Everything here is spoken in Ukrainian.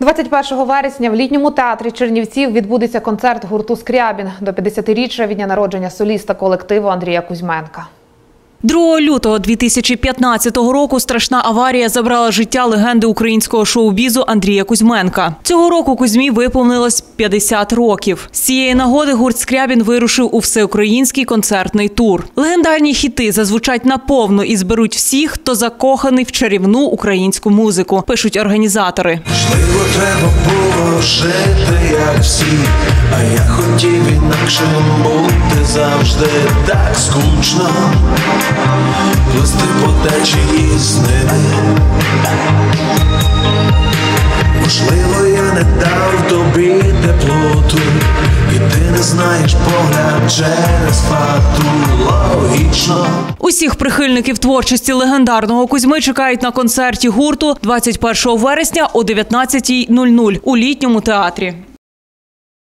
21 вересня в літньому театрі Чернівців відбудеться концерт гурту Скрябін до 50-річчя від дня народження соліста колективу Андрія Кузьменка. 2 лютого 2015 року страшна аварія забрала життя легенди українського шоу-бізу Андрія Кузьменка. Цього року Кузьмі виповнилось 50 років. З цієї нагоди гурт Скрябін вирушив у всеукраїнський концертний тур. Легендарні хіти зазвучать наповно і зберуть всіх, хто закоханий в чарівну українську музику. Пишуть організатори. Можливо, треба було жити, як всі, а я хотів інакшим бути завжди так скучно, плисти по течії. Можливо, я не дав тобі теплоту, і ти не знаєш погляд через фату логічно. Усіх прихильників творчості легендарного Кузьми чекають на концерті гурту 21 вересня о 19.00 у літньому театрі.